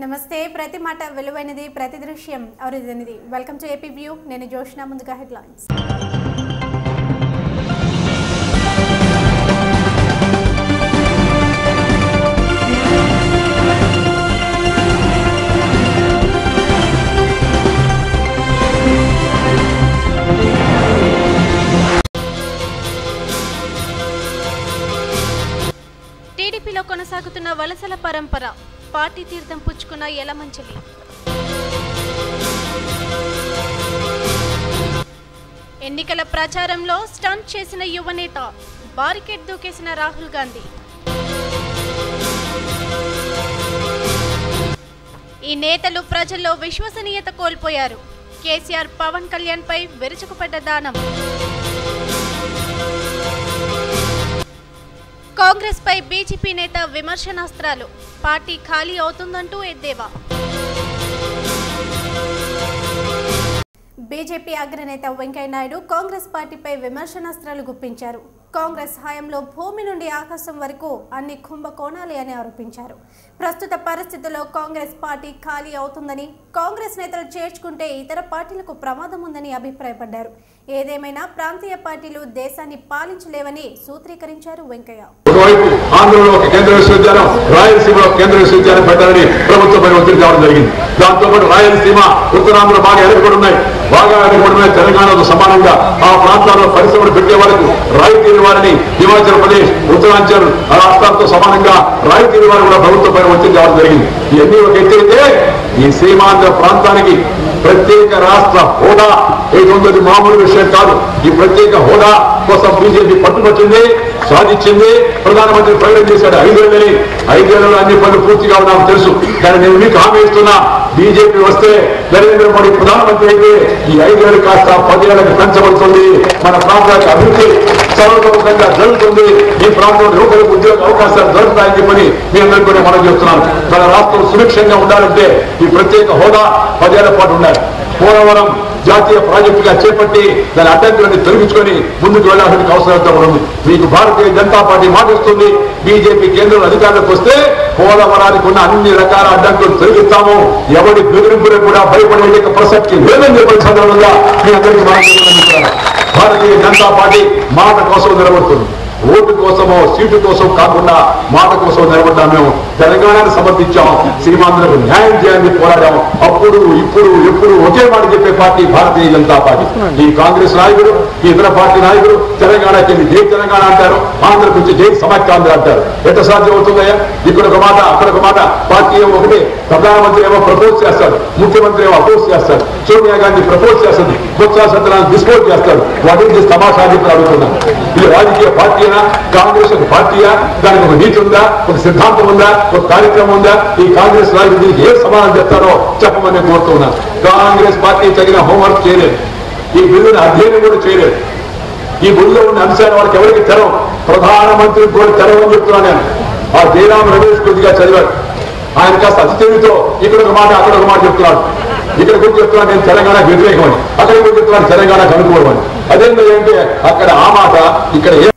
నమస్తే. ప్రతి మాట విలువైనది ప్రతి దృశ్యం అరుదైనది. వెల్కమ్ టు ఏపీ వ్యూ నేను జోష్నా ముందుగా హెడ్లైన్స్. టీడీపీలో కొనసాగుతున్న వలసల పరంపర. పార్టీ తీర్థం పుచ్చుకున్న ఎలమంచిలి ఎన్నికల ప్రచారంలో స్టంట్ చేసిన యువనేత బారికేడ్ దూకేసిన రాహుల్ గాంధీ. ఈ నేతలు ప్రజల్లో విశ్వసనీయత కోల్పోయారు. కేసీఆర్ పవన్ కళ్యాణ్ పై విరుచుకుపడ్డ దానం. కాంగ్రెస్ పై బీజేపీ నేత విమర్శనాస్త్రాలు. పార్టీ ఖాళీ అవుతుందంటూ ఎద్దేవా. బీజేపీ అగ్రనేత వెంకయ్యనాయుడు కాంగ్రెస్ పార్టీపై విమర్శనాస్త్రాలు గుప్పించారు. కాంగ్రెస్ హయాంలో భూమి నుండి ఆకాశం వరకు అన్ని కుంభకోణాలే అని ఆరోపించారు. ప్రస్తుత పరిస్థితుల్లో కాంగ్రెస్ పార్టీ ఖాళీ అవుతుందని కాంగ్రెస్ నేతలు చేర్చుకుంటే ఇతర పార్టీలకు ప్రమాదం ఉందని అభిప్రాయపడ్డారు. ఏదేమైనా ప్రాంతీయ పార్టీలు దేశాన్ని పాలించలేవని సూత్రీకరించారు వెంకయ్య. ఆంధ్రలో ఒక కేంద్ర విశ్వవిద్యాలయం రాయలసీమలో కేంద్ర విశ్వవిద్యాలయం పెట్టాలని ప్రభుత్వం ఒత్తిడి కావడం జరిగింది. దాంతో పాటు రాయలసీమ ఉత్తరాంధ్ర బాగా వెనకబడి ఉన్నాయి బాగా వెనకబడి ఉన్నాయి తెలంగాణతో సమానంగా. ఆ ప్రాంతాల్లో పరిశ్రమలు పెట్టే వాళ్ళకు రాయితీ వారిని హిమాచల్ ప్రదేశ్ ఉత్తరాంచల్ రాష్ట్రాలతో సమానంగా రాయితీ వారు కూడా ప్రభుత్వంపై ఒత్తిడి కావడం జరిగింది. ఇవన్నీ ఒక ఎత్తైతే ఈ సీమాంధ్ర ప్రాంతానికి ప్రత్యేక రాష్ట్ర హోదా. ఏది మామూలు విషయం కాదు. ఈ ప్రత్యేక హోదా కోసం బీజేపీ పట్టుబట్టింది సాధించింది. ప్రధానమంత్రి ప్రకటన చేశాడు ఐదేళ్ళని. ఐదేళ్ళలో అన్ని పనులు పూర్తిగా నాకు తెలుసు. కానీ నేను మీకు హామీ ఇస్తున్నా. బీజేపీ వస్తే నరేంద్ర మోడీ ప్రధానమంత్రి అయితే ఈ ఐదేళ్ళు కాస్త పదేళ్ళకు పెంచబడుతుంది. మన ప్రాంతానికి అభివృద్ధి సర్వతోముఖంగా జరుగుతుంది. ఈ ప్రాంతంలో యువకులకు ఉద్యోగ అవకాశాలు దొరుకుతాయని చెప్పని మీ అందరికీ కూడా మనం చెప్తున్నాను. మన రాష్ట్రం సురక్షంగా ఉండాలంటే ఈ ప్రత్యేక హోదా పదేళ్ళ పాటు ఉండాలి. పోలవరం జాతీయ ప్రాజెక్టుగా చేపట్టి దాని అడ్డంకులను తొలగించుకొని ముందుకు వెళ్ళాల్సిన అవసరం ఉంది. మీకు భారతీయ జనతా పార్టీ మాటిస్తుంది బీజేపీ కేంద్రంలో అధికారంలోకి వస్తే పోలవరానికి ఉన్న అన్ని రకాల అడ్డంకులు తొలగిస్తాము. ఎవరి బెదిరింపులు కూడా భయపడే ప్రసక్తి లేదని చెప్పిన సందర్భంగా మీ అందరికీ భారతీయ జనతా పార్టీ మాట కోసం నిలబడుతుంది. ఓటు కోసమో సీటు కోసం కాకుండా మాట కోసం నిలబడ్డాం మేము. తెలంగాణను సమర్థించాం సీమాంధ్రకు న్యాయం చేయాలని పోరాడాం. అప్పుడు ఇప్పుడు ఎప్పుడు ఒకే మాట చెప్పే పార్టీ భారతీయ జనతా పార్టీ. ఈ కాంగ్రెస్ నాయకుడు ఈ ఇతర పార్టీ నాయకుడు తెలంగాణకి జై తెలంగాణ అంటారు ఆంధ్రకు వచ్చి జై సమాఖ్యాంధ్ర అంటారు. ఎంత సాధ్యం అవుతుందయ్యా ఇక్కడ ఒక మాట అక్కడ ఒక మాట. పార్టీ ఏమో ఒకటి ప్రధానమంత్రి ఏమో ప్రపోజ్ చేస్తాడు ముఖ్యమంత్రి ఏమో అపోజ్ చేస్తాడు సోనియా గాంధీ ప్రపోజ్ చేస్తుంది బొత్సా సత్యనారాయణ డిస్పోజ్ చేస్తాడు. వాటికి సమాచారం చెప్పి అడుగుతున్నాను ఇది రాజకీయ పార్టీనా కాంగ్రెస్ ఒక పార్టీయా దానికి ఒక నీతి ఉందా? ఒక సిద్ధాంతం ఉందా? ఒక కార్యక్రమం ఉందా? ఈ కాంగ్రెస్ నాయకులు దీనికి ఏ సమాధానం చెప్తారో చెప్పమని కోరుతున్నాను కాంగ్రెస్ పార్టీ తగిన హోంవర్క్ చేయలేదు. ఈ బిల్లును అధ్యయనం కూడా చేయలేదు. ఈ గుడిలో ఉన్న అంశాలు వాళ్ళకి ఎవరికి తెరవం ప్రధానమంత్రి కూడా తెరవని చెప్తున్నాను నేను. ఆ జయరాం రమేష్ కొద్దిగా చదివాడు. ఆయన కాస్త అతి తెలివితో ఇక్కడ ఒక మాట అక్కడ ఒక మాట చెప్తున్నాడు. ఇక్కడ కూడా చెప్తున్నాను నేను తెలంగాణ వ్యతిరేకమని. అక్కడ కూడా చెప్తున్నాను తెలంగాణకు అనుకూలమని. అని అదేంటంటే అక్కడ ఆ మాట ఇక్కడ ఏ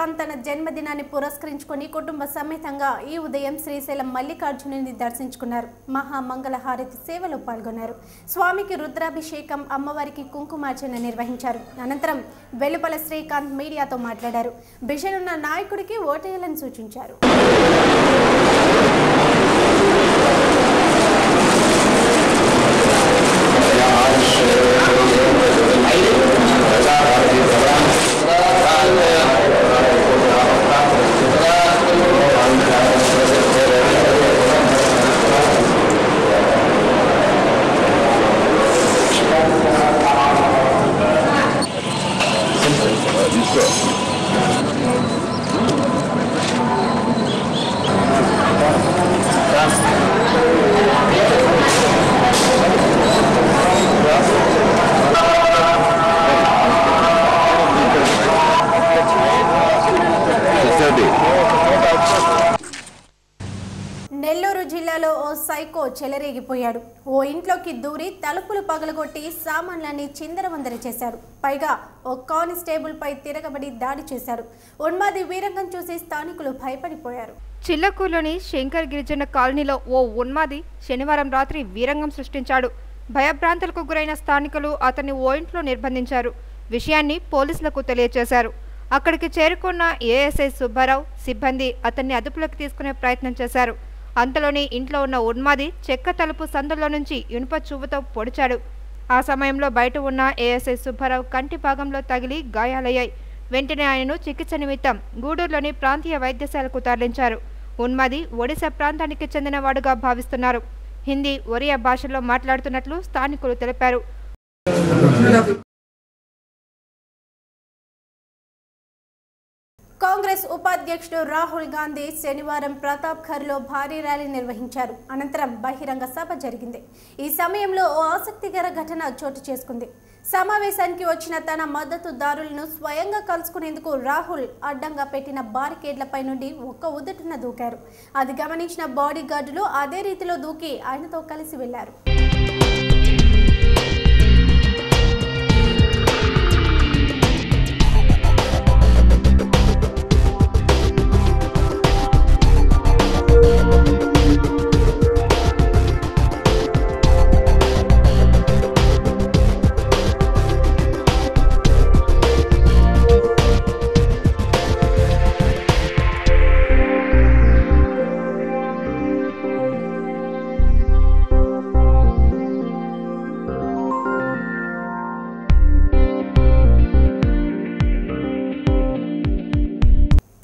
శ్రీకాంత్ తన జన్మదినాన్ని పురస్కరించుకొని కుటుంబ సమేతంగా ఈ ఉదయం శ్రీశైలం మల్లికార్జునుని దర్శించుకున్నారు. మహామంగళహారతి సేవలో పాల్గొన్నారు. స్వామికి రుద్రాభిషేకం అమ్మవారికి కుంకుమార్చన నిర్వహించారు. అనంతరం వెలుపల శ్రీకాంత్ మీడియాతో మాట్లాడారు. బిషనున్న నాయకుడికి ఓటేయాలని సూచించారు. చెలరేగిపోయాడు. ఓ ఇంట్లోకి దూరి తలుపులు పగలగొట్టి సామాన్లన్నీ చిందరవందర చేశారు. పైగా ఓ కానిస్టేబుల్ పై తిరగబడి దాడి చేశారు. ఉన్మాది వీరంగం చూసి స్థానికులు భయపడిపోయారు. చిల్లకూరులోని శంకర్ గిరిజన కాలనీలో ఓ ఉన్మాది శనివారం రాత్రి వీరంగం సృష్టించాడు. భయభ్రాంతులకు గురైన స్థానికులు అతన్ని ఓ ఇంట్లో నిర్బంధించారు. విషయాన్ని పోలీసులకు తెలియజేశారు అక్కడికి చేరుకున్న ఏఎస్ఐ సుబ్బారావు సిబ్బంది అతన్ని అదుపులోకి తీసుకునే ప్రయత్నం చేశారు. అంతలోని ఇంట్లో ఉన్న ఉన్మాది చెక్క తలుపు సందులో నుంచి ఇనుప చూపుతో పొడిచాడు. ఆ సమయంలో బయట ఉన్న ఏఎస్ఐ సుబ్బారావు కంటి భాగంలో తగిలి గాయాలయ్యాయి. వెంటనే ఆయనను చికిత్స నిమిత్తం గూడూరులోని ప్రాంతీయ వైద్యశాలకు తరలించారు. ఉన్మాది ఒడిశా ప్రాంతానికి చెందినవాడుగా భావిస్తున్నారు. హిందీ ఒరియా భాషలో మాట్లాడుతున్నట్లు స్థానికులు తెలిపారు. కాంగ్రెస్ ఉపాధ్యక్షుడు రాహుల్ గాంధీ శనివారం ప్రతాప్ ఖర్లో భారీ ర్యాలీ నిర్వహించారు. అనంతరం బహిరంగ సభ జరిగింది. ఈ సమయంలో ఓ ఆసక్తికర ఘటన చోటు చేసుకుంది. సమావేశానికి వచ్చిన తన మద్దతుదారులను స్వయంగా కలుసుకునేందుకు రాహుల్ అడ్డంగా పెట్టిన బారికేడ్లపై నుండి ఒక్క ఉదటున దూకారు. అది గమనించిన బాడీగార్డులు అదే రీతిలో దూకి ఆయనతో కలిసి వెళ్ళారు.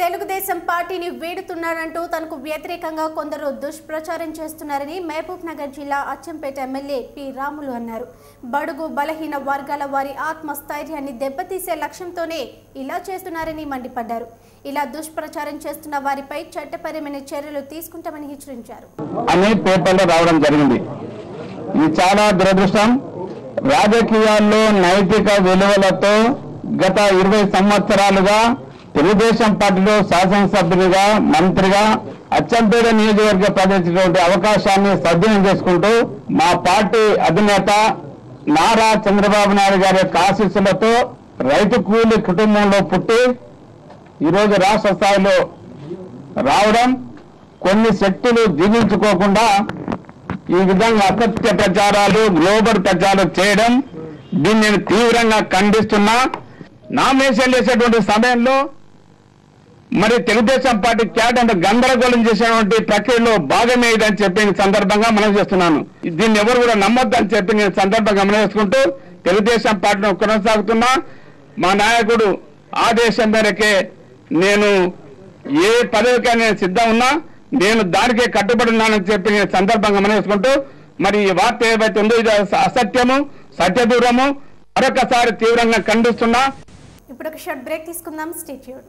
తెలుగుదేశం పార్టీని వీడుతున్నారంటూ తనకు వ్యతిరేకంగా కొందరు దుష్ప్రచారం చేస్తున్నారని మహబూబ్ నగర్ జిల్లా అచ్చంపేట ఎమ్మెల్యే పి. రాములు అన్నారు. బడుగు బలహీన వర్గాల వారి ఆత్మస్థైర్యాన్ని దెబ్బతీసే లక్ష్యంతోనే ఇలా చేస్తున్నారని మండిపడ్డారు. ఇలా దుష్ప్రచారం చేస్తున్న వారిపై చట్టపరమైన చర్యలు తీసుకుంటామని హెచ్చరించారు. అని పేపర్లో రావడం జరిగింది. ఇది చాలా దురదృష్టం. రాజకీయాల్లో నైతిక విలువలతో గత ఇరవై సంవత్సరాలుగా తెలుగుదేశం పార్టీలో శాసనసభ్యునిగా మంత్రిగా అచ్చంపేట నియోజకవర్గ ప్రదర్శించినటువంటి అవకాశాన్ని సద్వినియోగం చేసుకుంటూ మా పార్టీ అధినేత నారా చంద్రబాబు నాయుడు గారి యొక్క ఆశీస్సులతో రైతు కూలి కుటుంబంలో పుట్టి ఈరోజు రాష్ట్ర స్థాయిలో రావడం కొన్ని శక్తులు దిగించుకోకుండా ఈ విధంగా అసత్య ప్రచారాలు గ్లోబల్ ప్రచారాలు చేయడం దీన్ని నేను తీవ్రంగా ఖండిస్తున్నా. నామినేషన్ చేసేటువంటి సమయంలో మరి తెలుగుదేశం పార్టీ క్యాడర్ గందరగోళం చేసినటువంటి ప్రక్రియలో భాగమే ఇదని చెప్పి సందర్భంగా మనం చేస్తున్నాను. దీన్ని ఎవరు కూడా నమ్మొద్దని చెప్పి నేను సందర్భంగా మనం చేసుకుంటూ తెలుగుదేశం పార్టీని కొనసాగుతున్నా. మా నాయకుడు ఆదేశం మేరకే నేను ఏ పదవికైనా నేను సిద్ధం ఉన్నా నేను దానికే కట్టుబడి ఉన్నానని చెప్పి నేను సందర్భంగా మనం చేసుకుంటూ మరి ఈ వార్త ఏవైతే ఉందో ఇది అసత్యము సత్యదూరము మరొకసారి తీవ్రంగా ఖండిస్తున్నా. ఇప్పుడు ఒక షార్ట్ బ్రేక్ తీసుకుందాం. స్టేట్యూడ్